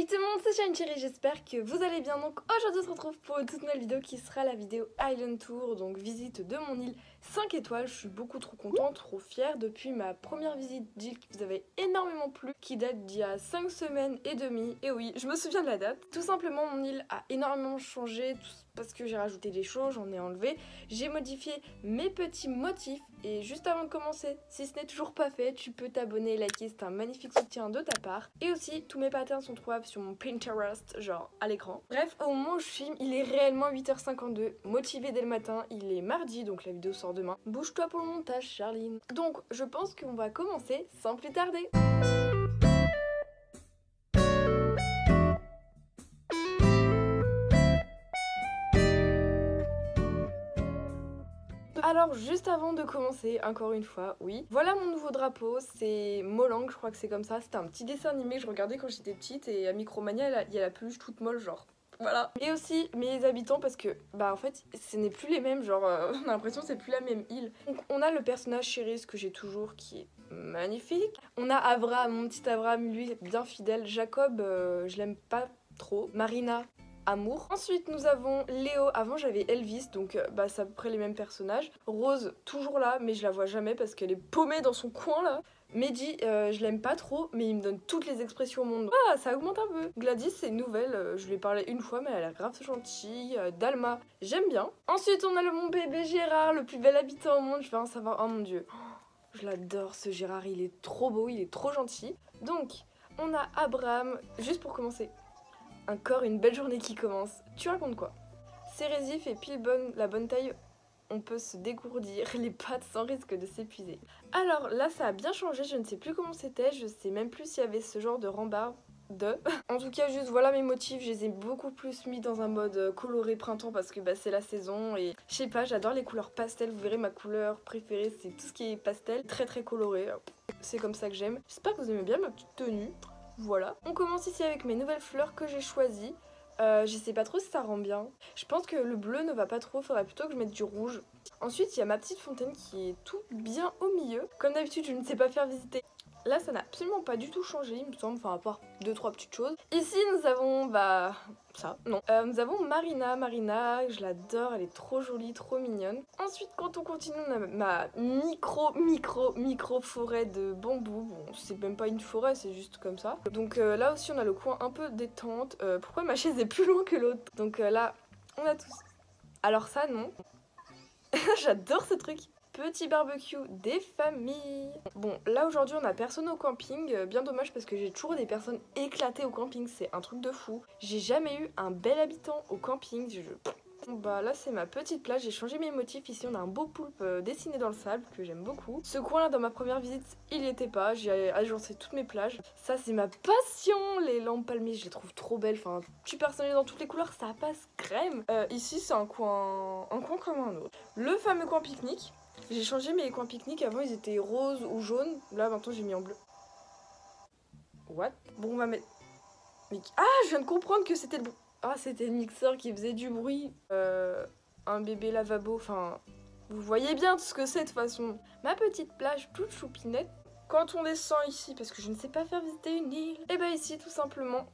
Hey tout le monde, c'est Cherry, j'espère que vous allez bien. Donc aujourd'hui on se retrouve pour une toute nouvelle vidéo qui sera la vidéo Island Tour, donc visite de mon île 5 étoiles. Je suis beaucoup trop contente, trop fière. Depuis ma première visite d'île qui vous avait énormément plu, qui date d'il y a 5 semaines et demie. Et oui, je me souviens de la date. Tout simplement mon île a énormément changé parce que j'ai rajouté des choses, j'en ai enlevé. J'ai modifié mes petits motifs et juste avant de commencer, si ce n'est toujours pas fait, tu peux t'abonner et liker, c'est un magnifique soutien de ta part. Et aussi, tous mes patterns sont trouvables sur mon Pinterest, genre à l'écran. Bref, au moment où je filme, il est réellement 8h52, motivé dès le matin, il est mardi, donc la vidéo sort demain. Bouge-toi pour le montage, Charline. Donc, je pense qu'on va commencer sans plus tarder. Alors juste avant de commencer, encore une fois, oui, voilà mon nouveau drapeau, c'est Molang, je crois que c'est comme ça, c'était un petit dessin animé que je regardais quand j'étais petite et à Micromania il y a la peluche toute molle genre voilà. Et aussi mes habitants parce que bah en fait ce n'est plus les mêmes, genre euh, on a l'impression c'est plus la même île. Donc on a le personnage Chéris que j'ai toujours qui est magnifique. On a Abraham, mon petit Abraham, lui bien fidèle. Jacob, euh, je l'aime pas trop. Marina, Ensuite, nous avons Léo. Avant, j'avais Elvis, donc euh, bah, c'est à peu près les mêmes personnages. Rose, toujours là, mais je la vois jamais parce qu'elle est paumée dans son coin là. Mehdi, euh, je l'aime pas trop, mais il me donne toutes les expressions au monde. Ah, ça augmente un peu. Gladys, c'est nouvelle. Euh, je lui ai parlé une fois, mais elle a grave gentille. Dalma, j'aime bien. Ensuite, on a le mon bébé Gérard, le plus bel habitant au monde. Je vais en savoir. Oh mon dieu. Oh, je l'adore ce Gérard, il est trop beau, il est trop gentil. Donc, on a Abraham, juste pour commencer. Encore une belle journée qui commence. Tu racontes quoi? Cérésie fait pile bonne, la bonne taille. On peut se dégourdir les pattes sans risque de s'épuiser. Alors là, ça a bien changé. Je ne sais plus comment c'était. Je sais même plus s'il y avait ce genre de rambarde. De. En tout cas, juste voilà mes motifs. Je les ai beaucoup plus mis dans un mode euh, coloré printemps parce que bah, c'est la saison. Et je sais pas, j'adore les couleurs pastel. Vous verrez, ma couleur préférée, c'est tout ce qui est pastel. Très très coloré. C'est comme ça que j'aime. J'espère que vous aimez bien ma petite tenue. Voilà. On commence ici avec mes nouvelles fleurs que j'ai choisies. Euh, je sais pas trop si ça rend bien. Je pense que le bleu ne va pas trop, faudrait plutôt que je mette du rouge. Ensuite, il y a ma petite fontaine qui est tout bien au milieu. Comme d'habitude, je ne sais pas faire visiter. Là, ça n'a absolument pas du tout changé, il me semble, enfin à part deux trois petites choses. Ici, nous avons, bah, ça, non. Euh, nous avons Marina, Marina, je l'adore, elle est trop jolie, trop mignonne. Ensuite, quand on continue, on a ma micro, micro, micro forêt de bambou. Bon, c'est même pas une forêt, c'est juste comme ça. Donc euh, là aussi, on a le coin un peu détente. Euh, pourquoi ma chaise est plus loin que l'autre? Donc là, on a tous. Alors ça, non. J'adore ce truc petit barbecue des familles. Bon, là aujourd'hui on a personne au camping, euh, bien dommage parce que j'ai toujours des personnes éclatées au camping, c'est un truc de fou. J'ai jamais eu un bel habitant au camping, je... Bah là c'est ma petite plage, j'ai changé mes motifs, ici on a un beau poulpe euh, dessiné dans le sable que j'aime beaucoup. Ce coin là dans ma première visite il n'y était pas, j'ai agencé toutes mes plages. Ça c'est ma passion, les lampes palmiers je les trouve trop belles, enfin tu personnalisé dans toutes les couleurs, ça passe crème. Euh, ici c'est un coin, un coin comme un autre. Le fameux coin pique-nique, j'ai changé mes coins pique-nique. Avant, ils étaient roses ou jaunes. Là, maintenant, j'ai mis en bleu. What? Bon, on va mettre... Ah, je viens de comprendre que c'était le... Ah, c'était le mixeur qui faisait du bruit. Euh, un bébé lavabo, enfin... Vous voyez bien tout ce que c'est de toute façon. Ma petite plage toute choupinette. Quand on descend ici, parce que je ne sais pas faire visiter une île, et eh bah ben ici, tout simplement,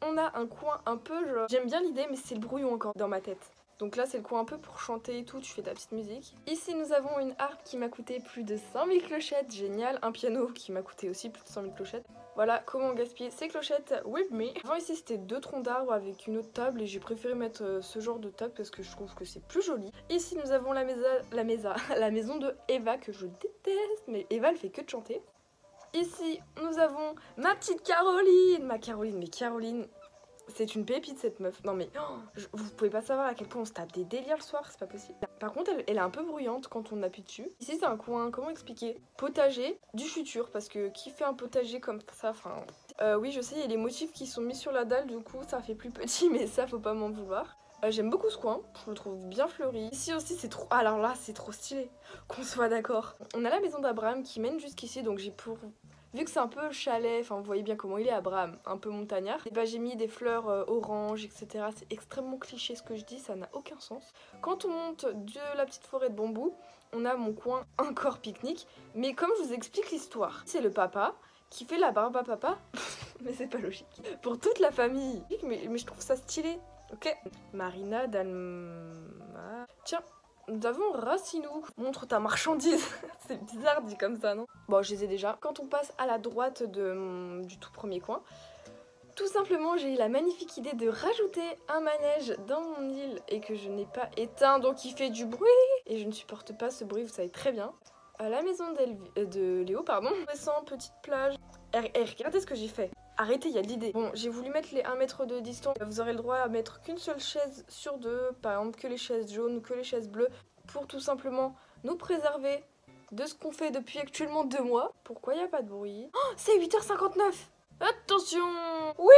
on a un coin un peu. J'aime bien l'idée, mais c'est le brouillon encore dans ma tête. Donc là, c'est le coin un peu pour chanter et tout, tu fais ta petite musique. Ici, nous avons une harpe qui m'a coûté plus de 100 000 clochettes, génial. Un piano qui m'a coûté aussi plus de 100 000 clochettes. Voilà comment gaspiller ces clochettes with me. Avant ici, c'était deux troncs d'arbres avec une autre table et j'ai préféré mettre euh, ce genre de table parce que je trouve que c'est plus joli. Ici, nous avons la, maison, la, maison, la maison de Eva que je déteste, mais Eva, elle fait que de chanter. Ici, nous avons ma petite Caroline. Ma Caroline, mais Caroline, c'est une pépite cette meuf. Non mais oh, vous pouvez pas savoir à quel point on se tape des délires le soir, c'est pas possible. Par contre, elle, est un peu bruyante quand on appuie dessus. Ici, c'est un coin, comment expliquer? Potager du futur, parce que qui fait un potager comme ça Enfin, euh, oui, je sais, il y a les motifs qui sont mis sur la dalle, du coup, ça fait plus petit, mais ça, faut pas m'en vouloir. Euh, j'aime beaucoup ce coin, je le trouve bien fleuri. Ici aussi c'est trop... Alors là c'est trop stylé, qu'on soit d'accord. On a la maison d'Abraham qui mène jusqu'ici donc j'ai pour Vu que c'est un peu chalet, enfin vous voyez bien comment il est Abraham, un peu montagnard, et bah j'ai mis des fleurs euh, oranges, etc. C'est extrêmement cliché ce que je dis, ça n'a aucun sens. Quand on monte de la petite forêt de bambou, on a mon coin encore pique-nique, mais comme je vous explique l'histoire, c'est le papa qui fait la barbe à papa. mais c'est pas logique. Pour toute la famille. Mais, mais je trouve ça stylé. Ok? Marina Dalma. Tiens, nous avons Racinou. Montre ta marchandise. c'est bizarre dit comme ça, non Bon, je les ai déjà. Quand on passe à la droite de, du tout premier coin, tout simplement, j'ai eu la magnifique idée de rajouter un manège dans mon île et que je n'ai pas éteint, donc il fait du bruit. Et je ne supporte pas ce bruit, vous savez très bien. À la maison euh, de Léo, pardon, descend petite plage. Et, regardez ce que j'ai fait? Arrêtez, il y a l'idée. Bon, j'ai voulu mettre les 1 mètre de distance. Vous aurez le droit à mettre qu'une seule chaise sur deux, par exemple que les chaises jaunes ou que les chaises bleues, pour tout simplement nous préserver de ce qu'on fait depuis actuellement deux mois. Pourquoi il n'y a pas de bruit? Oh, C'est 8h59 Attention Oui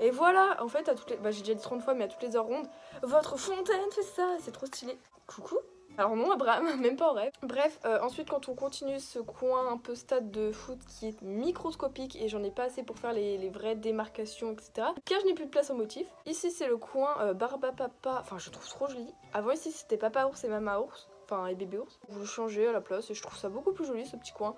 Et voilà, en fait, à toutes les... Bah, j'ai déjà dit 30 fois, mais à toutes les heures rondes, votre fontaine fait ça, c'est trop stylé. Coucou alors non, Abraham, même pas en rêve. Bref, euh, ensuite quand on continue ce coin un peu stade de foot qui est microscopique et j'en ai pas assez pour faire les, vraies démarcations, etc. Car je n'ai plus de place au motif. Ici c'est le coin euh, Barba Papa, enfin je trouve trop joli. Avant ici c'était Papa Ours et Mama Ours, enfin et Bébé Ours. Vous le changez à la place et je trouve ça beaucoup plus joli ce petit coin.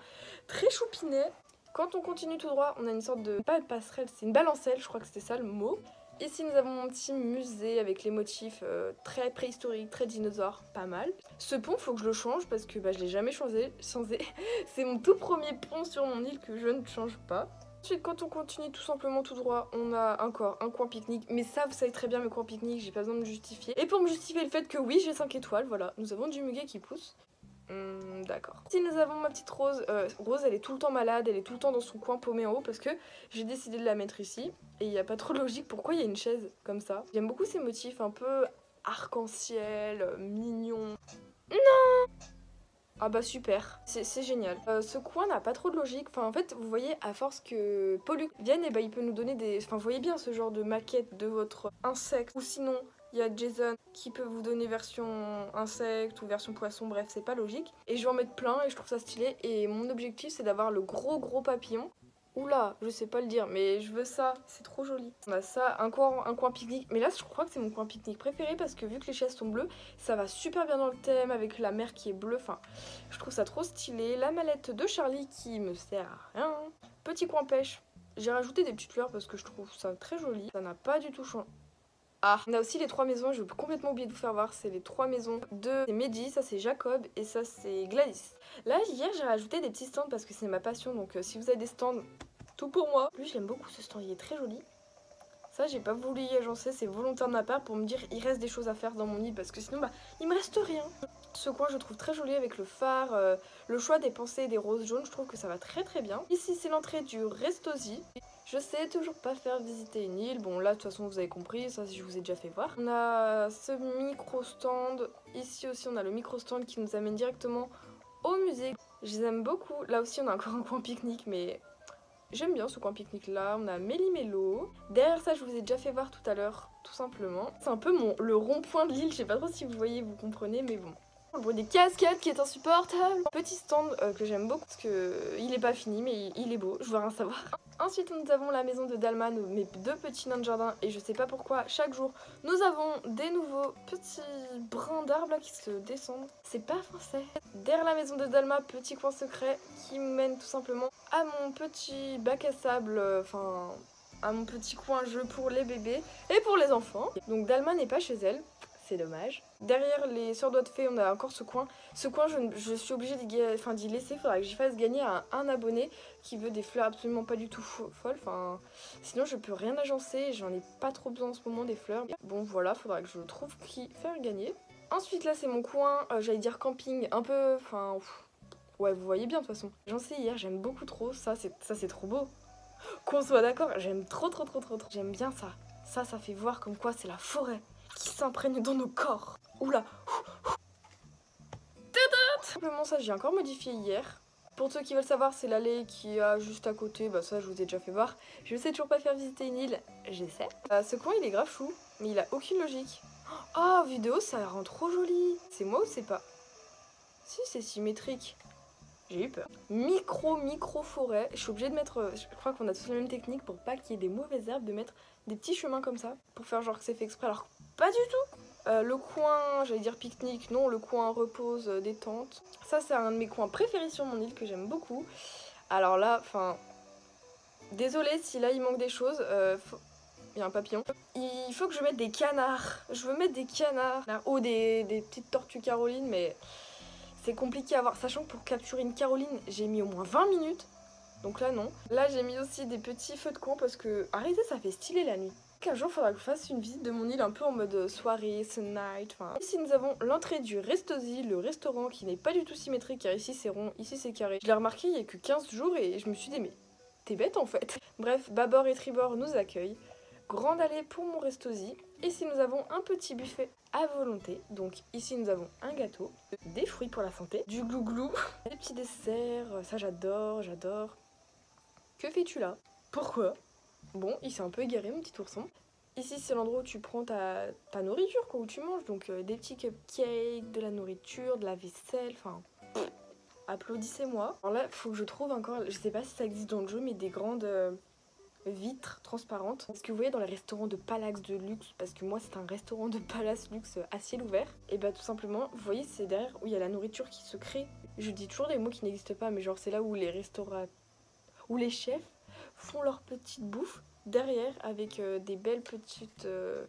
Très choupinet. Quand on continue tout droit, on a une sorte de... pas une passerelle, c'est une balancelle, je crois que c'était ça le mot. Ici nous avons mon petit musée avec les motifs euh, très préhistoriques, très dinosaures, pas mal. Ce pont faut que je le change parce que bah, je l'ai jamais changé. C'est mon tout premier pont sur mon île que je ne change pas. Ensuite, quand on continue tout simplement tout droit, on a encore un coin pique-nique. Mais ça, vous savez très bien mes coins pique-nique, j'ai pas besoin de me justifier. Et pour me justifier le fait que oui, j'ai 5 étoiles, voilà, nous avons du muguet qui pousse. Hmm, d'accord. Si nous avons ma petite Rose, euh, Rose elle est tout le temps malade, elle est tout le temps dans son coin paumé en haut parce que j'ai décidé de la mettre ici. Et il n'y a pas trop de logique pourquoi il y a une chaise comme ça. J'aime beaucoup ces motifs un peu arc-en-ciel, mignon. Non ah bah super, c'est génial. Euh, ce coin n'a pas trop de logique. Enfin en fait, vous voyez, à force que Pollux vienne, et eh bah, il peut nous donner des... Enfin vous voyez bien ce genre de maquette de votre insecte. Ou sinon, il y a Jason qui peut vous donner version insecte ou version poisson, bref, c'est pas logique. Et je vais en mettre plein et je trouve ça stylé. Et mon objectif, c'est d'avoir le gros gros papillon. Oula, je sais pas le dire, mais je veux ça, c'est trop joli. On a ça, un coin, un coin pique-nique. Mais là, je crois que c'est mon coin pique-nique préféré parce que vu que les chaises sont bleues, ça va super bien dans le thème avec la mer qui est bleue. Enfin, je trouve ça trop stylé. La mallette de Charlie qui me sert à rien. Petit coin pêche. J'ai rajouté des petites fleurs parce que je trouve ça très joli. Ça n'a pas du tout changé. Ah, on a aussi les trois maisons, je vais complètement oublier de vous faire voir, c'est les trois maisons de Mehdi, ça c'est Jacob et ça c'est Gladys. Là, hier j'ai rajouté des petits stands parce que c'est ma passion, donc euh, si vous avez des stands, tout pour moi. Lui, j'aime beaucoup ce stand, il est très joli. Ça, j'ai pas voulu y agencer, c'est volontaire de ma part pour me dire il reste des choses à faire dans mon lit parce que sinon, bah, il me reste rien. Ce coin, je trouve très joli avec le phare, euh, le choix des pensées et des roses jaunes, je trouve que ça va très très bien. Ici, c'est l'entrée du Restosi. Je sais toujours pas faire visiter une île. Bon, là, de toute façon, vous avez compris. Ça, je vous ai déjà fait voir. On a ce micro-stand. Ici aussi, on a le micro-stand qui nous amène directement au musée. Je les aime beaucoup. Là aussi, on a encore un coin pique-nique, mais j'aime bien ce coin pique-nique là. On a Méli-Mélo. Derrière ça, je vous ai déjà fait voir tout à l'heure, tout simplement. C'est un peu le rond-point de l'île. Je sais pas trop si vous voyez, vous comprenez, mais bon. Le bruit des cascades qui est insupportable. Petit stand euh, que j'aime beaucoup parce que il est pas fini mais il, est beau, je veux rien savoir. Ensuite nous avons la maison de Dalman, mes deux petits nains de jardin et je sais pas pourquoi chaque jour nous avons des nouveaux petits brins d'arbres qui se descendent. C'est pas français. Derrière la maison de Dalma, petit coin secret qui mène tout simplement à mon petit bac à sable, euh, enfin à mon petit coin jeu pour les bébés et pour les enfants. Donc Dalma n'est pas chez elle c'est dommage. Derrière les sœurs de fée, on a encore ce coin. Ce coin, je, suis obligée d'y enfin, laisser. Il faudra que j'y fasse gagner à un, abonné qui veut des fleurs absolument pas du tout folles. Enfin, sinon, je peux rien agencer. J'en ai pas trop besoin en ce moment des fleurs. Bon, voilà, faudra que je trouve qui faire gagner. Ensuite, là, c'est mon coin, euh, j'allais dire camping, un peu. Enfin, ouais, vous voyez bien de toute façon. J'en sais hier, j'aime beaucoup trop. Ça, c'est trop beau. Qu'on soit d'accord, j'aime trop, trop, trop, trop, trop. J'aime bien ça. Ça, ça fait voir comme quoi c'est la forêt qui s'imprègne dans nos corps. Oula. Simplement ça, j'ai encore modifié hier. Pour ceux qui veulent savoir, c'est l'allée qui a juste à côté. Bah ça, je vous ai déjà fait voir. Je sais toujours pas faire visiter une île. J'essaie. Euh, ce coin, il est grave chou. Mais il a aucune logique. Oh, vidéo, ça rend trop joli. C'est moi ou c'est pas? Si, c'est symétrique. J'ai eu peur. Micro, micro forêt. Je suis obligée de mettre... Euh, je crois qu'on a tous la même technique pour pas qu'il y ait des mauvaises herbes, de mettre des petits chemins comme ça. Pour faire genre que c'est fait exprès. Alors pas du tout euh, le coin, j'allais dire pique-nique, non, le coin repose, euh, détente. Ça, c'est un de mes coins préférés sur mon île que j'aime beaucoup. Alors là, enfin, Désolée si là il manque des choses. Euh, il y a un papillon. Il faut que je mette des canards. Je veux mettre des canards. Ou des, des petites tortues Caroline, mais c'est compliqué à voir. Sachant que pour capturer une Caroline, j'ai mis au moins 20 minutes. Donc là, non. Là, j'ai mis aussi des petits feux de camp parce que... Arrêtez, ça fait stylé la nuit. Un jour, faudra que je fasse une visite de mon île un peu en mode soirée, sun night. Enfin, ici, nous avons l'entrée du Restosi, le restaurant qui n'est pas du tout symétrique car ici c'est rond, ici c'est carré. Je l'ai remarqué il y a que 15 jours et je me suis dit, mais t'es bête en fait. Bref, Babord et Tribord nous accueillent. Grande allée pour mon Restosi. Ici, nous avons un petit buffet à volonté. Donc ici, nous avons un gâteau, des fruits pour la santé, du glouglou, des petits desserts. Ça, j'adore, j'adore. Que fais-tu là? Pourquoi? Bon, il s'est un peu égaré, mon petit ourson. Ici, c'est l'endroit où tu prends ta, nourriture, où tu manges. Donc, euh, des petits cupcakes, de la nourriture, de la vaisselle, enfin... Applaudissez-moi. Alors là, faut que je trouve encore, je sais pas si ça existe dans le jeu, mais des grandes euh, vitres transparentes. Ce que vous voyez dans les restaurants de palace de luxe, parce que moi, c'est un restaurant de palace luxe à ciel ouvert. Et bah, tout simplement, vous voyez, c'est derrière où il y a la nourriture qui se crée. Je dis toujours des mots qui n'existent pas, mais genre, c'est là où les restaurants... où les chefs font leur petite bouffe derrière avec euh, des belles petites euh,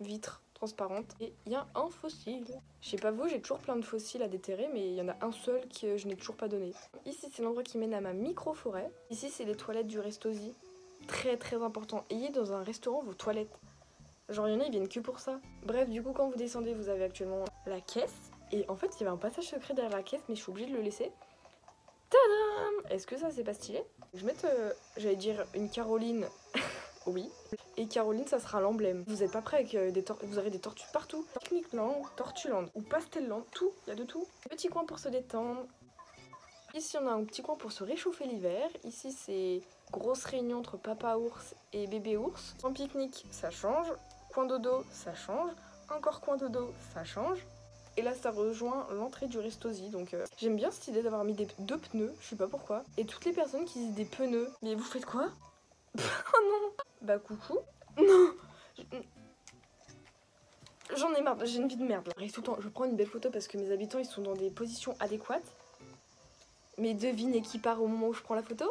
vitres transparentes. Et il y a un fossile. Je sais pas vous, j'ai toujours plein de fossiles à déterrer, mais il y en a un seul que je n'ai toujours pas donné. Ici, c'est l'endroit qui mène à ma micro-forêt. Ici, c'est les toilettes du Restosi. Très très important. Ayez dans un restaurant vos toilettes. Genre, il y en a, ils viennent que pour ça. Bref, du coup, quand vous descendez, vous avez actuellement la caisse. Et en fait, il y avait un passage secret derrière la caisse, mais je suis obligée de le laisser. Tadam Est-ce que ça, c'est pas stylé? Je vais mettre, euh, j'allais dire, une Caroline. oui. Et Caroline, ça sera l'emblème. Vous êtes pas prêts avec euh, des Vous aurez des tortues partout. Techniquement, Tortuland ou Pastelland, tout. Il y a de tout. Petit coin pour se détendre. Ici, on a un petit coin pour se réchauffer l'hiver. Ici, c'est grosse réunion entre papa ours et bébé ours. Sans pique-nique, ça change. Coin dodo, ça change. Encore coin dodo, ça change. Et là, ça rejoint l'entrée du Restosi. Donc, euh, j'aime bien cette idée d'avoir mis des, deux pneus. Je sais pas pourquoi. Et toutes les personnes qui disent des pneus. Mais vous faites quoi? Oh non Bah, coucou. Non J'en ai marre, j'ai une vie de merde. Là. tout le temps, je prends une belle photo parce que mes habitants ils sont dans des positions adéquates. Mais devinez qui part au moment où je prends la photo?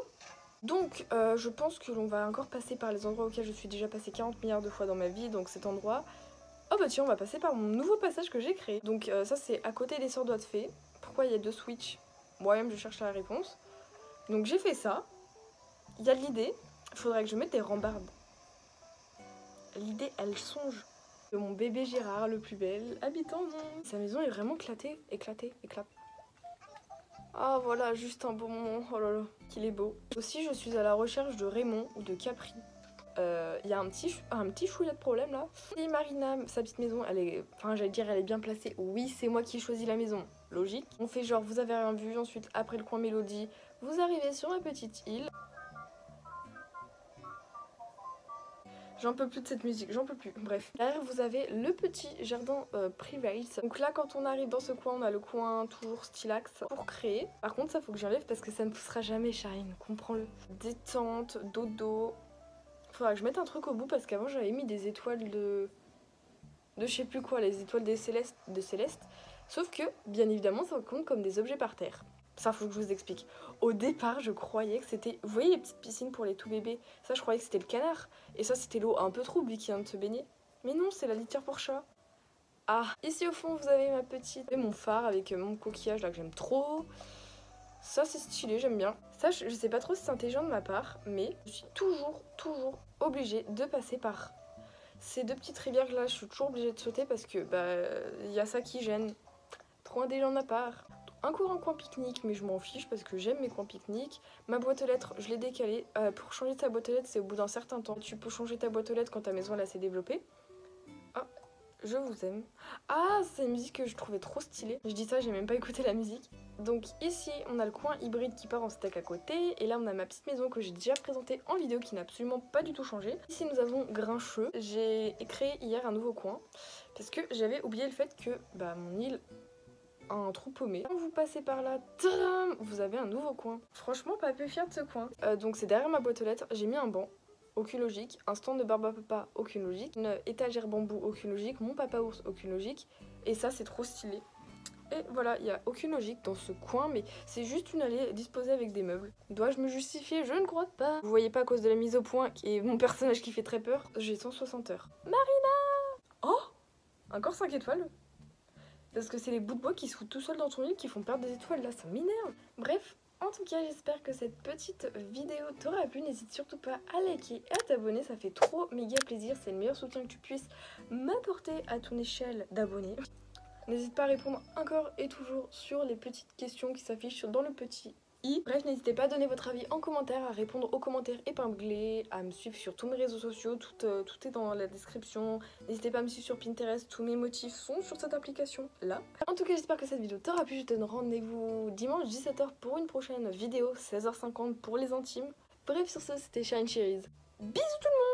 Donc, euh, je pense que l'on va encore passer par les endroits auxquels je suis déjà passé 40 milliards de fois dans ma vie, donc cet endroit, Oh bah tiens, on va passer par mon nouveau passage que j'ai créé. Donc euh, ça c'est à côté des doigts de fée. Pourquoi il y a deux switches? Moi-même je cherche la réponse. Donc j'ai fait ça. Il y a l'idée. Il faudrait que je mette des rambardes. L'idée elle songe. De mon bébé Gérard, le plus bel habitant monde. Sa maison est vraiment éclatée, éclatée, éclate. Ah voilà, juste un beau moment. Oh là là, qu'il est beau. Aussi je suis à la recherche de Raymond ou de Capri il euh, y a un petit, un petit chouïa de problème là. Et Marina, sa petite maison, elle est, enfin j'allais dire elle est bien placée. Oui, c'est moi qui ai choisi la maison. Logique. On fait genre vous avez rien vu, ensuite après le coin mélodie, vous arrivez sur ma petite île. J'en peux plus de cette musique, j'en peux plus. Bref. Derrière, vous avez le petit jardin euh, private. Donc là, quand on arrive dans ce coin, on a le coin toujours stylax pour créer. Par contre, ça faut que j'enlève parce que ça ne poussera jamais, Charine. Comprends-le. Détente, dodo, Faudra que je mette un truc au bout parce qu'avant j'avais mis des étoiles de... de je sais plus quoi, les étoiles de Céleste. Sauf que, bien évidemment, ça compte comme des objets par terre. Ça, faut que je vous explique. Au départ, je croyais que c'était... Vous voyez les petites piscines pour les tout bébés? Ça, je croyais que c'était le canard. Et ça, c'était l'eau un peu trouble qui vient de se baigner. Mais non, c'est la litière pour chat. Ah, ici au fond, vous avez ma petite... Et mon phare avec mon coquillage là que j'aime trop. Ça, c'est stylé, j'aime bien. Ça, je, sais pas trop si c'est intelligent de ma part, mais je suis toujours, toujours obligée de passer par ces deux petites rivières là. Je suis toujours obligée de sauter parce que, bah, il y a ça qui gêne. Trop intelligent de ma part. Un cours en coin pique-nique, mais je m'en fiche parce que j'aime mes coins pique-nique. Ma boîte aux lettres, je l'ai décalée. Euh, pour changer ta boîte aux lettres, c'est au bout d'un certain temps. Tu peux changer ta boîte aux lettres quand ta maison là s'est développée. Je vous aime. Ah, c'est une musique que je trouvais trop stylée. Je dis ça, j'ai même pas écouté la musique. Donc ici, on a le coin hybride qui part en stack à côté. Et là, on a ma petite maison que j'ai déjà présentée en vidéo qui n'a absolument pas du tout changé. Ici, nous avons Grincheux. J'ai créé hier un nouveau coin. Parce que j'avais oublié le fait que bah, mon île a un trou paumé. Quand vous passez par là, vous avez un nouveau coin. Franchement, pas peu fière de ce coin. Euh, donc c'est derrière ma boîte aux lettres, j'ai mis un banc aucune logique. Un stand de barbe à papa, aucune logique. Une étagère bambou, aucune logique. Mon papa ours, aucune logique. Et ça, c'est trop stylé. Et voilà, il n'y a aucune logique dans ce coin, mais c'est juste une allée disposée avec des meubles. Dois-je me justifier? Je ne crois pas. Vous voyez pas à cause de la mise au point et mon personnage qui fait très peur? J'ai 160 heures. Marina Oh Encore 5 étoiles Parce que c'est les bouts de bois qui se foutent tout seuls dans ton île qui font perdre des étoiles, là, ça m'énerve Bref, en tout cas, j'espère que cette petite vidéo t'aura plu. N'hésite surtout pas à liker et à t'abonner, ça fait trop méga plaisir. C'est le meilleur soutien que tu puisses m'apporter à ton échelle d'abonnés. N'hésite pas à répondre encore et toujours sur les petites questions qui s'affichent dans le petit Bref, n'hésitez pas à donner votre avis en commentaire, à répondre aux commentaires épinglés, à me suivre sur tous mes réseaux sociaux, tout, euh, tout est dans la description. N'hésitez pas à me suivre sur Pinterest, tous mes motifs sont sur cette application là. En tout cas, j'espère que cette vidéo t'aura plu. Je te donne rendez-vous dimanche 17h pour une prochaine vidéo, 16h50 pour les intimes. Bref, sur ce, c'était Shine Cherries. Bisous tout le monde